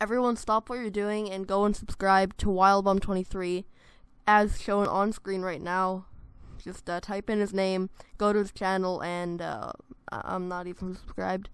everyone stop what you're doing and go and subscribe to Wildbomb23 as shown on screen right now. Just uh, type in his name, go to his channel, and uh, I- I'm not even subscribed.